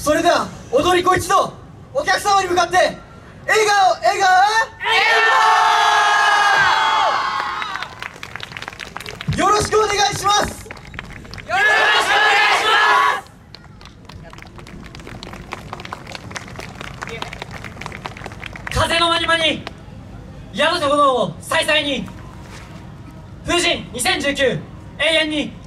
それでは踊り子一同お客様に向かって笑顔笑顔。笑顔よろしくお願いします。よろしくお願いします。風のまにまに宿と炎を再々に。風神2019永遠に。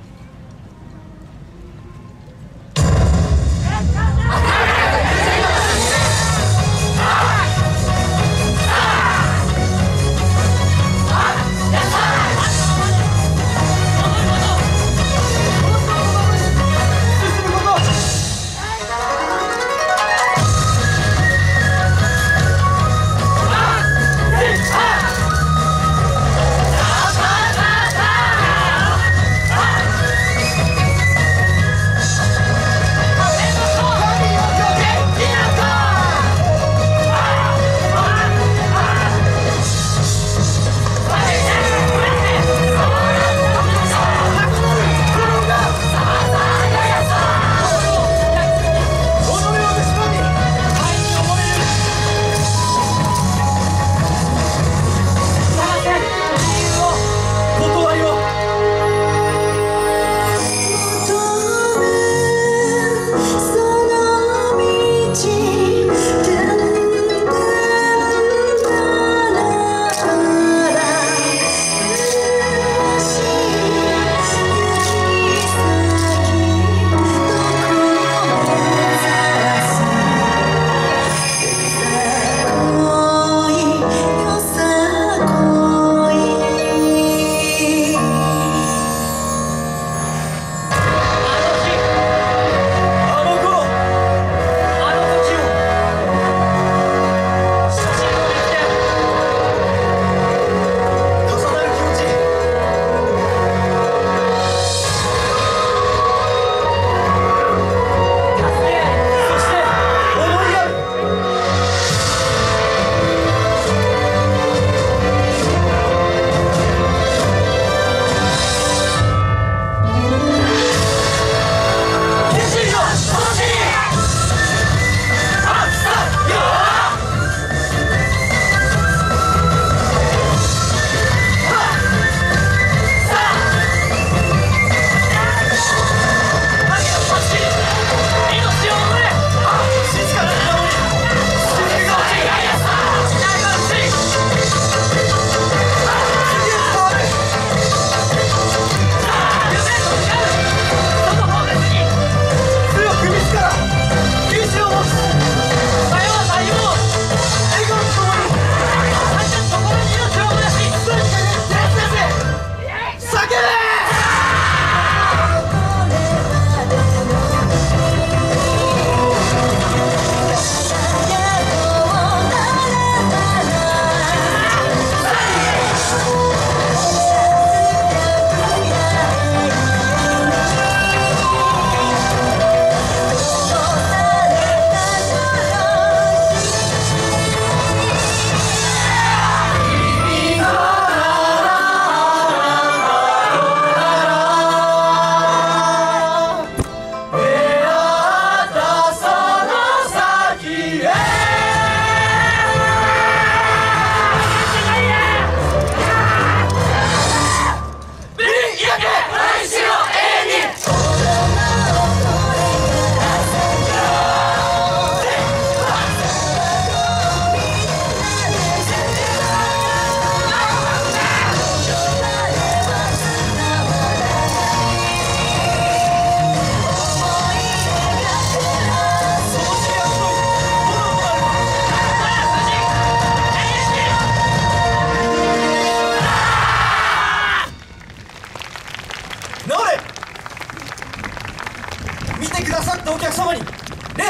見てくださったお客様に。礼。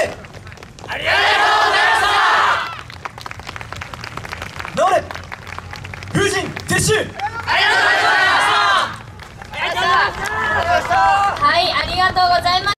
ありがとうございました。治れ風神撤収はい、ありがとうございます。